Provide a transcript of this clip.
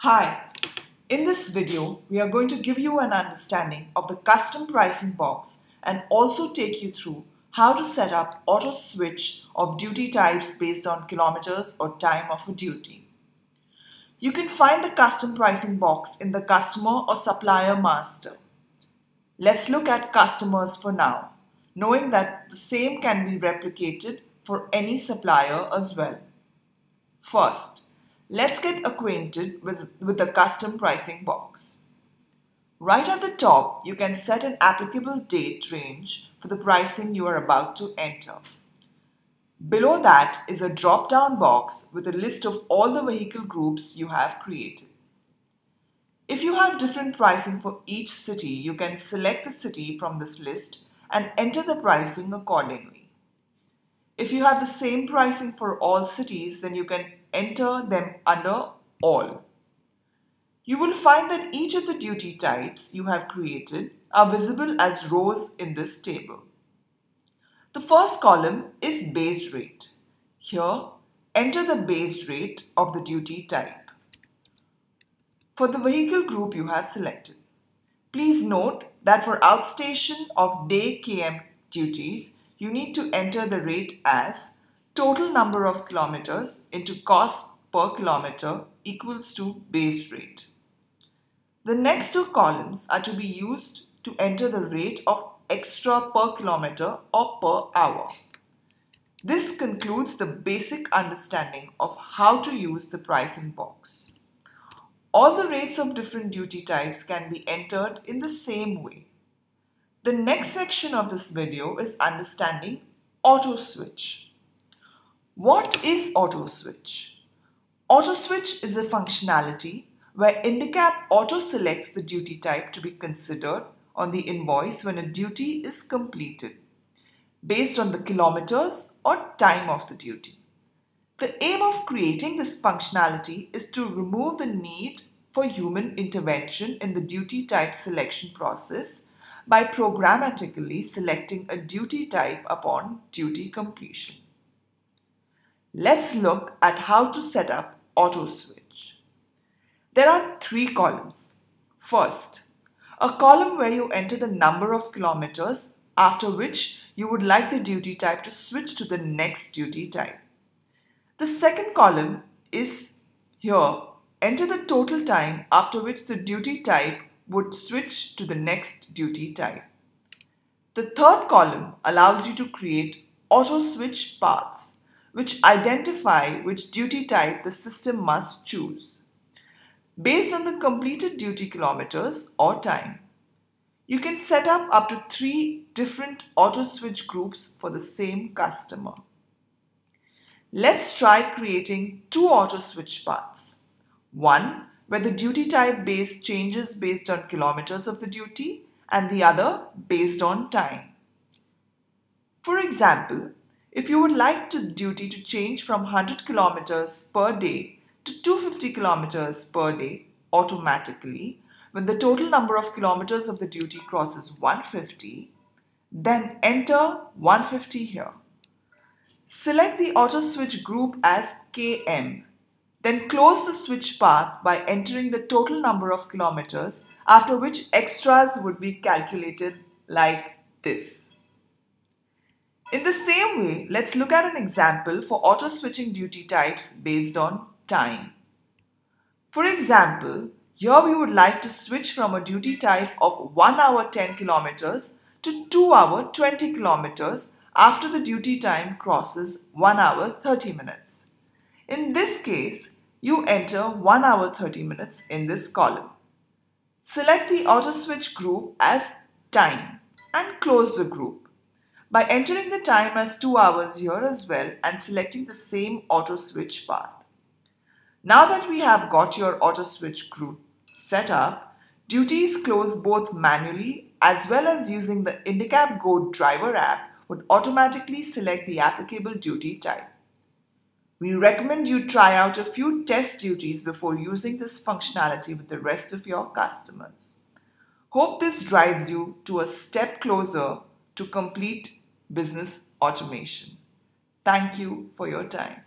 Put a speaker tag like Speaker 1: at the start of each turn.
Speaker 1: Hi, in this video, we are going to give you an understanding of the custom pricing box and also take you through how to set up auto switch of duty types based on kilometers or time of a duty. You can find the custom pricing box in the customer or supplier master. Let's look at customers for now, knowing that the same can be replicated for any supplier as well. First, let's get acquainted with, with the custom pricing box. Right at the top, you can set an applicable date range for the pricing you are about to enter. Below that is a drop-down box with a list of all the vehicle groups you have created. If you have different pricing for each city, you can select the city from this list and enter the pricing accordingly. If you have the same pricing for all cities, then you can enter them under all. You will find that each of the duty types you have created are visible as rows in this table. The first column is base rate. Here, enter the base rate of the duty type for the vehicle group you have selected. Please note that for outstation of day KM duties, you need to enter the rate as total number of kilometers into cost per kilometer equals to base rate. The next two columns are to be used to enter the rate of extra per kilometer or per hour. This concludes the basic understanding of how to use the pricing box. All the rates of different duty types can be entered in the same way. The next section of this video is understanding auto switch. What is auto switch? Auto switch is a functionality where Indecab auto selects the duty type to be considered on the invoice when a duty is completed based on the kilometers or time of the duty. The aim of creating this functionality is to remove the need for human intervention in the duty type selection process by programmatically selecting a duty type upon duty completion. Let's look at how to set up auto switch. There are three columns. First, a column where you enter the number of kilometers after which you would like the duty type to switch to the next duty type. The second column is here. Enter the total time after which the duty type would switch to the next duty type. The third column allows you to create auto switch paths, which identify which duty type the system must choose based on the completed duty kilometers or time. You can set up up to three different auto switch groups for the same customer. Let's try creating two auto switch paths. One, where the duty type base changes based on kilometers of the duty and the other based on time. For example, if you would like the duty to change from 100 kilometers per day to 250 kilometers per day automatically, when the total number of kilometers of the duty crosses 150, then enter 150 here. Select the auto switch group as KM. Then close the switch path by entering the total number of kilometers after which extras would be calculated like this. In the same way, let's look at an example for auto switching duty types based on time. For example, here we would like to switch from a duty type of 1 hour 10 kilometers to 2 hour 20 kilometers after the duty time crosses 1 hour 30 minutes. In this case, you enter 1 hour 30 minutes in this column. Select the auto switch group as time and close the group by entering the time as 2 hours here as well and selecting the same auto switch path. Now that we have got your auto switch group set up, duties close both manually as well as using the Indecab Go driver app would automatically select the applicable duty type. We recommend you try out a few test duties before using this functionality with the rest of your customers. Hope this drives you to a step closer to complete business automation. Thank you for your time.